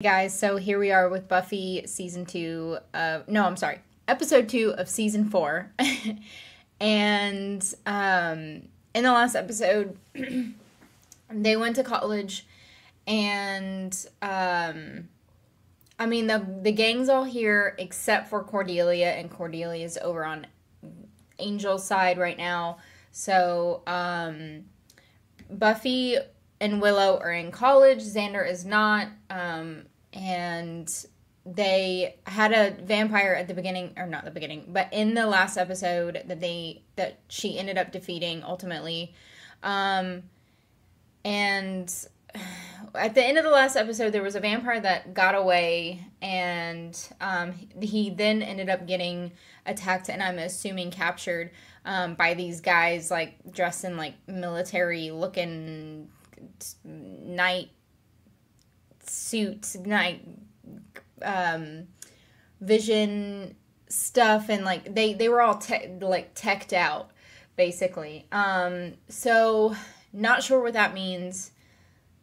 guys so here we are with buffy season two of no i'm sorry episode two of season four and um in the last episode they went to college and um i mean the the gang's all here except for cordelia and cordelia's over on angel's side right now so um buffy and Willow are in college. Xander is not. Um, and they had a vampire at the beginning, or not the beginning, but in the last episode that they that she ended up defeating ultimately. Um, and at the end of the last episode, there was a vampire that got away, and um, he then ended up getting attacked, and I'm assuming captured um, by these guys like dressed in like military looking night suits, night um, vision stuff, and like they they were all te- like teched out basically. Um, so not sure what that means,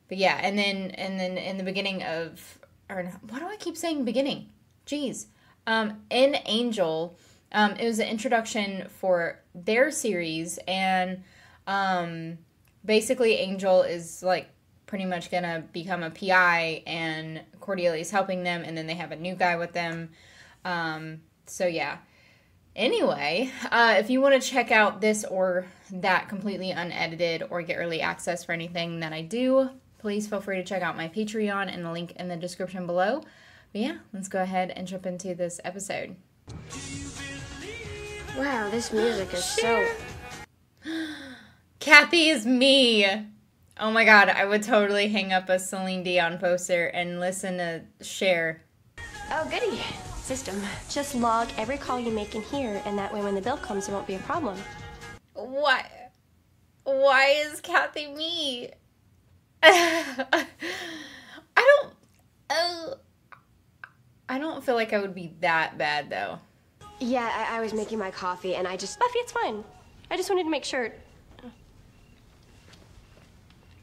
but yeah, and then and then in the beginning of or why do I keep saying beginning? Jeez, um, in Angel. Um, it was an introduction for their series, and um, basically Angel is like pretty much gonna become a PI, and Cordelia is helping them, and then they have a new guy with them. Um, so yeah. Anyway, uh, if you want to check out this or that completely unedited or get early access for anything that I do, please feel free to check out my Patreon and the link in the description below. But yeah, let's go ahead and jump into this episode. Wow, this music is so. Kathy is me. Oh my god, I would totally hang up a Celine Dion poster and listen to Cher. Oh, goody. System. Just log every call you make in here, and that way when the bill comes, it won't be a problem. What? Why is Kathy me? I don't. Uh, I don't feel like I would be that bad though. Yeah, I, I was making my coffee, and I just. Buffy, it's fine. I just wanted to make sure.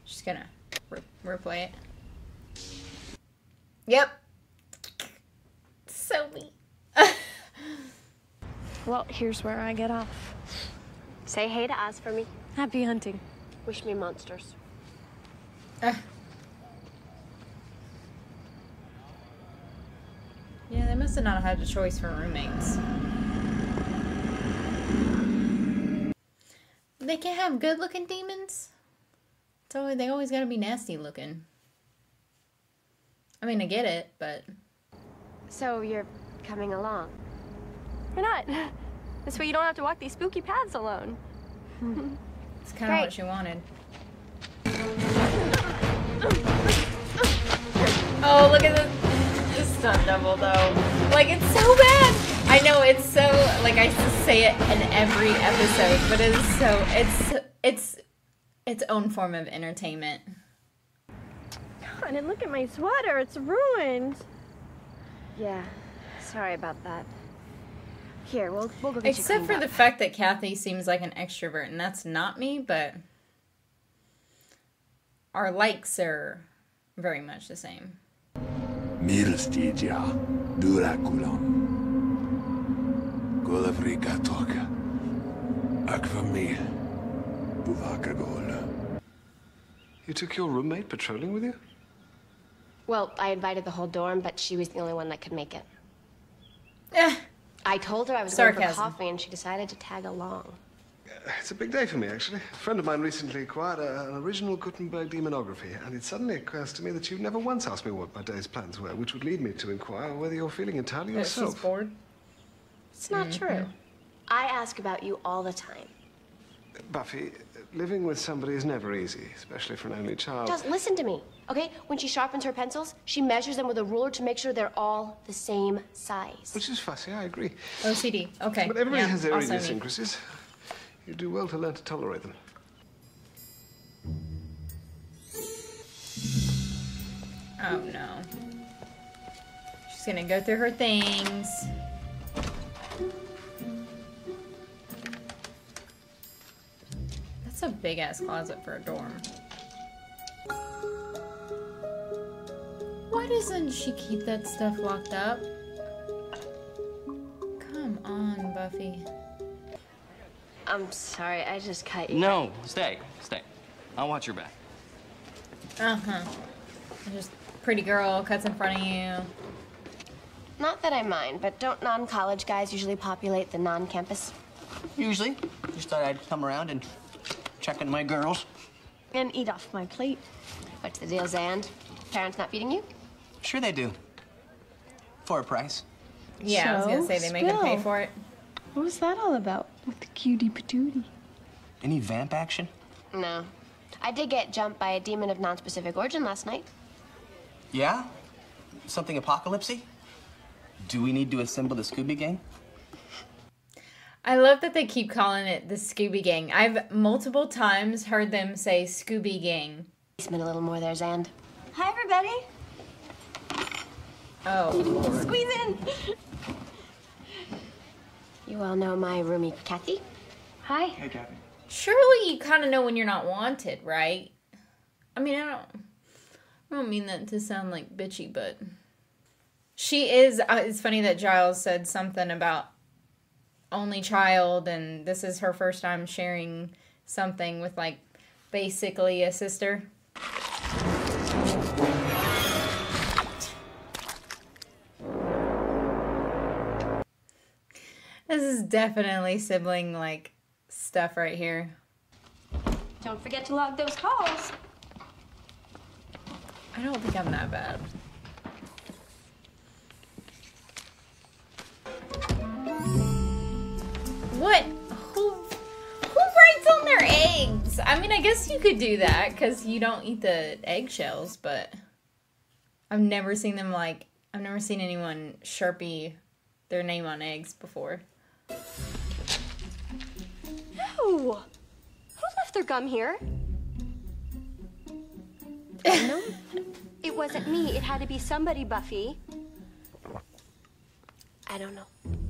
Just gonna re replay it. Yep. So me. well, here's where I get off. Say hey to us for me. Happy hunting. Wish me monsters. Uh. Yeah, they must have not had a choice for roommates. They can't have good looking demons? It's always, they always gotta be nasty looking. I mean, I get it, but. So you're coming along? Why not? This way you don't have to walk these spooky paths alone. it's kind of what she wanted. Oh, look at the, the stunt double, though. Like, it's so bad. I know it's so, like, I say it in every episode, but it's so, it's, it's its own form of entertainment. God, and look at my sweater. It's ruined. Yeah, sorry about that. Here, we'll, we'll go get Except for up. the fact that Kathy seems like an extrovert, and that's not me, but our likes are very much the same. Mirstigia, Duraculum. Golavrica toca. Aquamil. Buvacagol. You took your roommate patrolling with you? Well, I invited the whole dorm, but she was the only one that could make it. Eh. I told her I was Sarcasm. going for coffee, and she decided to tag along. It's a big day for me, actually. A friend of mine recently acquired a, an original Gutenberg demonography, and it suddenly occurs to me that you've never once asked me what my day's plans were, which would lead me to inquire whether you're feeling entirely That she's yourself. bored. It's not true. I ask about you all the time. Buffy, living with somebody is never easy, especially for an only child. Just listen to me, okay? When she sharpens her pencils, she measures them with a ruler to make sure they're all the same size. Which is fussy, I agree. OCD. Okay. But everybody yeah, has their also me. idiosyncrasies. You do well to learn to tolerate them. Oh no. She's gonna go through her things. That's a big ass closet for a dorm. Why doesn't she keep that stuff locked up? Come on, Buffy. I'm sorry, I just cut you. No, stay, stay. I'll watch your back. Uh huh. Just pretty girl cuts in front of you. Not that I mind, but don't non-college guys usually populate the non-campus? Usually. Just thought I'd come around and check on my girls. And eat off my plate. What's the deal, Zand? Parents not feeding you? Sure they do. For a price. Yeah, I was gonna say they make him pay for it. What was that all about with the cutie patootie? Any vamp action? No. I did get jumped by a demon of non-specific origin last night. Yeah? Something apocalypsy? Do we need to assemble the Scooby Gang? I love that they keep calling it the Scooby Gang. I've multiple times heard them say Scooby Gang. Spin a little more there, Zand. Hi, everybody. Oh, Squeeze in. You all know my roomie, Kathy? Hi. Hey, Kathy. surely you kind of know when you're not wanted, right? I mean, I don't, I don't mean that to sound like bitchy, but she is. Uh, it's funny that Giles said something about only child, and this is her first time sharing something with like basically a sister. This is definitely sibling like stuff right here. Don't forget to log those calls. I don't think I'm that bad. What? Who? Who writes on their eggs? I mean, I guess you could do that because you don't eat the eggshells, but I've never seen them like. I've never seen anyone sharpie their name on eggs before. Who? Who left their gum here? no. It wasn't me. It had to be somebody, Buffy. I don't know.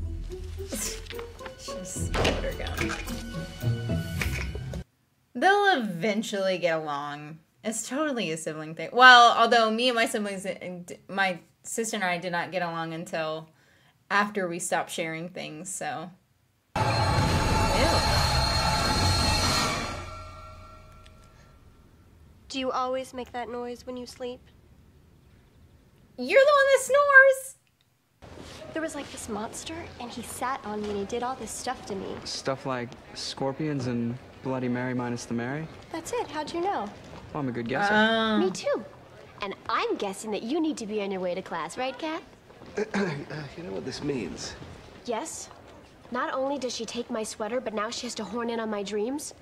Just let her go. They'll eventually get along. It's totally a sibling thing. Well, although me and my siblings, my sister and I did not get along until after we stopped sharing things, so. Ew. Do you always make that noise when you sleep? You're the one that snores! There was like this monster, and he sat on me and he did all this stuff to me. Stuff like scorpions and Bloody Mary minus the Mary. That's it. How'd you know? Well, I'm a good guesser. Um, Me too. And I'm guessing that you need to be on your way to class, right, Kat? Uh, you know what this means? Yes. Not only does she take my sweater, but now she has to horn in on my dreams.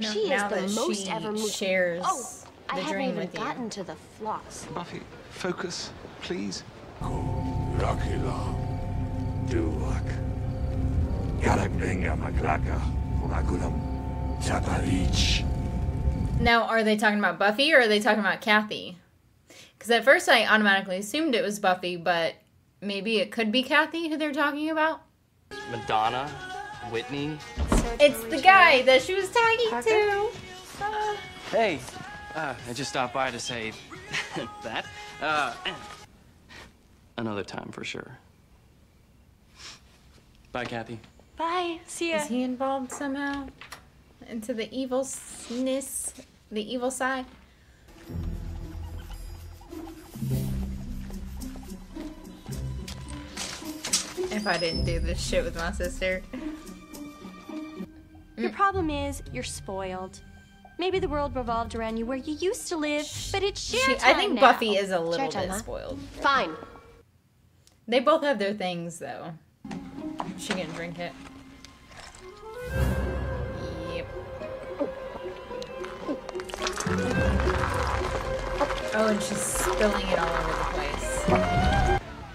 No, she is the most she ever moved. shares oh, I the haven't even with you. gotten to the floss. Buffy, focus, please. Dracula. Duak. Galakbenga maglaka. Oraculum. Chapalich. Now, are they talking about Buffy or are they talking about Kathy? Because at first I automatically assumed it was Buffy, but maybe it could be Kathy who they're talking about. Madonna, Whitney. It's the guy that she was talking to. Hey, uh, I just stopped by to say that. Uh, another time for sure. Bye, Kathy. Bye. See ya. Is he involved somehow into the evilness, the evil side? If I didn't do this shit with my sister. Your problem is you're spoiled. Maybe the world revolved around you where you used to live, but it's share She, I think now. Buffy is a little Share time, bit huh? spoiled. Fine. They both have their things though. She can drink it. Yep. Oh, and she's spilling it all over the place.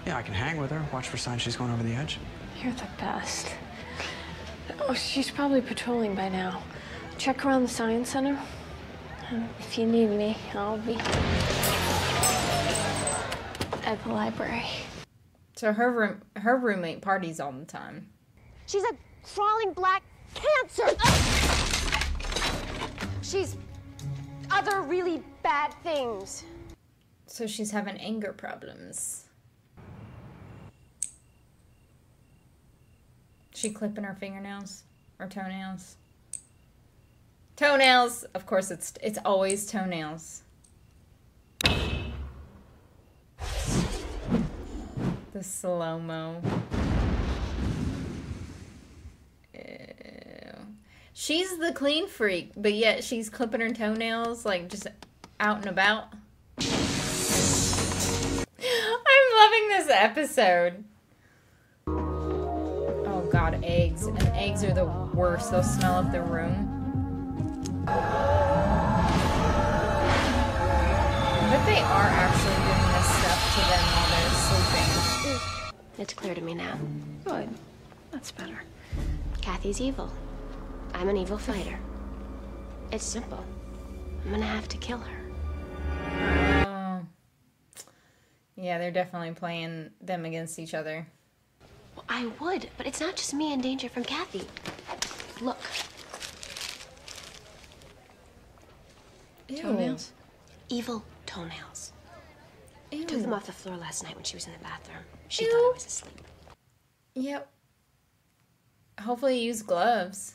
Yeah, I can hang with her, watch for signs she's going over the edge. You're the best. Oh, she's probably patrolling by now. Check around the science center. And if you need me, I'll be at the library. So her room, her roommate parties all the time. She's a crawling black cancer. She's other really bad things. So she's having anger problems. She clipping her fingernails or toenails. Toenails. Of course, it's it's always toenails. The slow mo. She's the clean freak, but yet she's clipping her toenails like just out and about. I'm loving this episode. Oh god, eggs. And eggs are the worst. They'll smell up the room. But they are actually doing this stuff to them they're sleeping. It's clear to me now. Good. That's better. Kathy's evil. I'm an evil fighter. It's simple. I'm gonna have to kill her. Oh. Yeah, they're definitely playing them against each other. Well, I would, but it's not just me in danger from Kathy. Look. Toenails? Evil toenails. Ew. Them off the floor last night when she was in the bathroom. She Ew. thought I was asleep. Yep. Hopefully use gloves.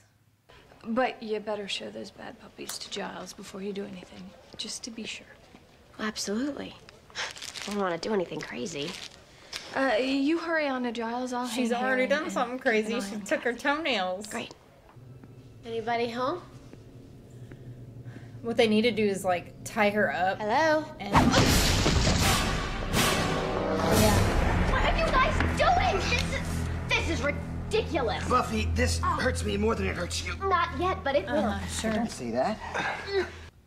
But you better show those bad puppies to Giles before you do anything, just to be sure. Absolutely. I don't want to do anything crazy. Uh, you hurry on to Giles. I'll She's hang here already done and something keep crazy. She took her toenails. Great. Anybody home? What they need to do is like tie her up Hello? and Buffy, this hurts me more than it hurts you. Not yet, but it will. uh, sure. See that?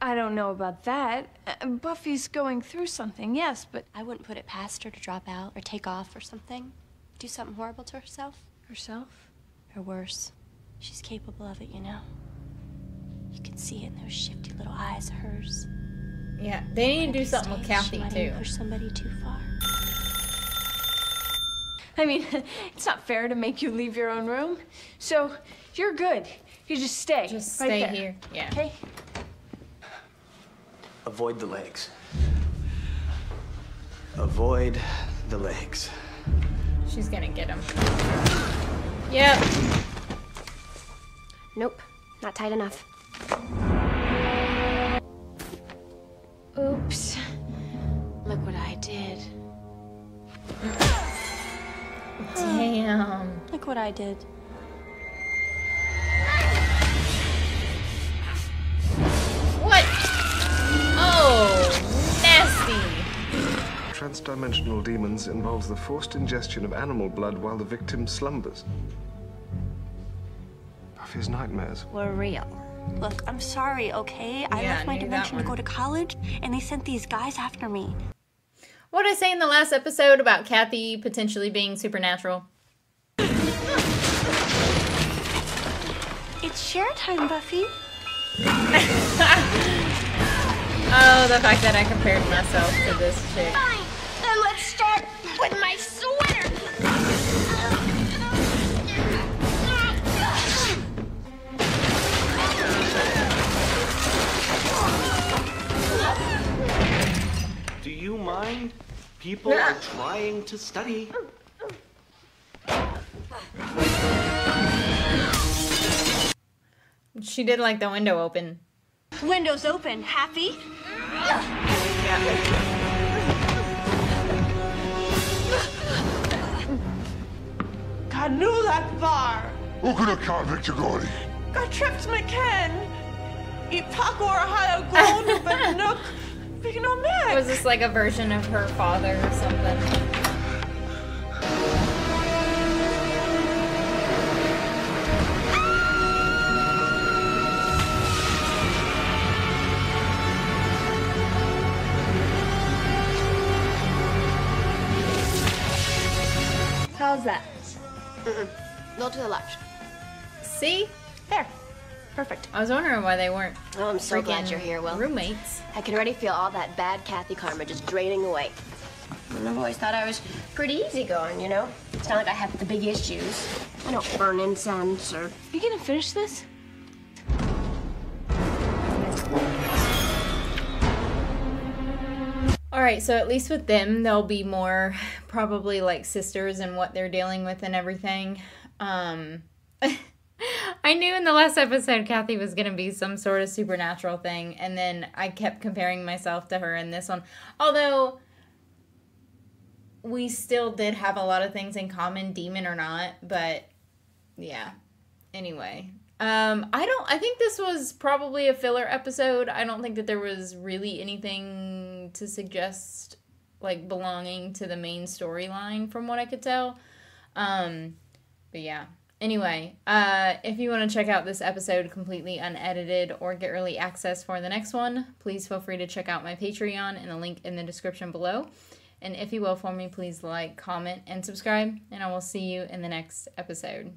I don't know about that. Uh, Buffy's going through something, yes, but I wouldn't put it past her to drop out or take off or something. Do something horrible to herself. herself? Or worse. She's capable of it, you know. You can see it in those shifty little eyes of hers. Yeah, they need to do These something with days, Kathy she might too. even Push somebody too far. I mean, it's not fair to make you leave your own room. So, you're good. You just stay. Just right stay there. here. Yeah. Okay? Avoid the legs. Avoid the legs. She's gonna get him. Yep. Nope, not tight enough. Oops. Look what I did. Damn. Look what I did. What? Oh, nasty. Transdimensional demons involves the forced ingestion of animal blood while the victim slumbers. Buffy's nightmares. Were real. Look, I'm sorry, okay? I Yeah, left my I dimension to go to college, and they sent these guys after me. What did I say in the last episode about Kathy potentially being supernatural? It's share time, Buffy. Oh, the fact that I compared myself to this chick. Fine, then let's start with my sweater. Do you mind? People are trying to study. She did like the window open. Windows open. Happy? God knew that bar. Ukuna convict Gori. God tripped McCann. Eat taco or high gold, but nook. Big no man. Was this like a version of her father or something? To the left. See? There. Perfect. I was wondering why they weren't Oh, I'm so glad you're here, Will. roommates. I can already feel all that bad Kathy karma just draining away. I've always thought I was pretty easygoing, you know? It's not like I have the big issues. I don't burn incense or. You gonna finish this? All right, so at least with them, they'll be more probably like sisters and what they're dealing with and everything. Um, I knew in the last episode Kathy was going to be some sort of supernatural thing, and then I kept comparing myself to her in this one. Although we still did have a lot of things in common, demon or not, but yeah. Anyway, um, I don't. I think this was probably a filler episode. I don't think that there was really anything to suggest like belonging to the main storyline, from what I could tell. Um, but yeah. Anyway, uh, if you want to check out this episode completely unedited or get early access for the next one, please feel free to check out my Patreon and the link in the description below. And if you will for me, please like, comment, and subscribe. And I will see you in the next episode.